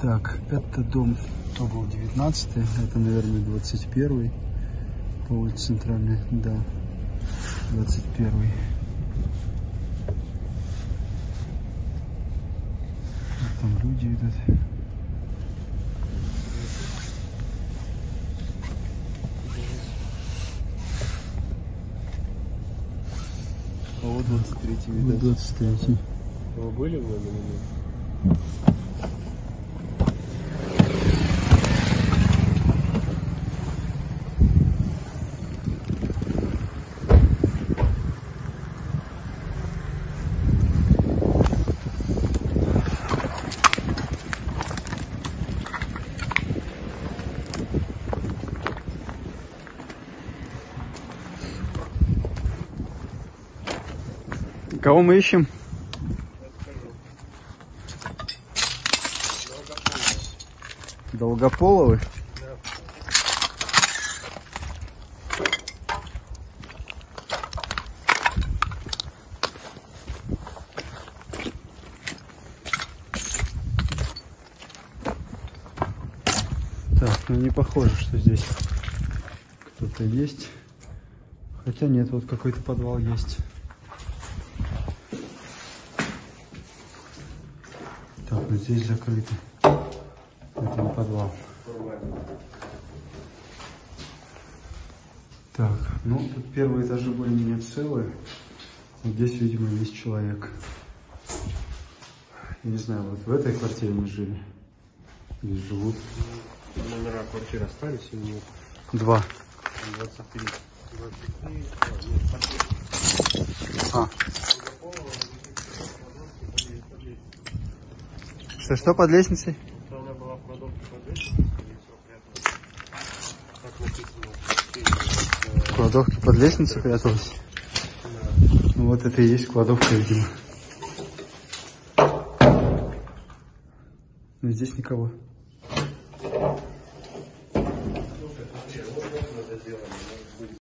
Так, это дом, то был 19 это, наверное, 21 по улице Центральной, да, 21 вот Там люди идут. А вот 23 Вот видать. 23 Вы были в номере? Кого мы ищем? Долгополовы? Так, ну не похоже, что здесь кто-то есть. Хотя нет, вот какой-то подвал есть. Так, ну здесь закрыто. Это не подвал. Так, ну тут первые этажи более-менее целые. Вот здесь, видимо, есть человек. Я не знаю, вот в этой квартире мы жили. Или живут. Номера квартир остались или нет? Два. 23. 23. а, нет, подъезд. А. Что, что под лестницей? Была кладовке под лестницей, пряталась. Так написано в сообщении. В кладовке под лестницей пряталась. Ну вот это и есть кладовка, видимо. Но здесь никого.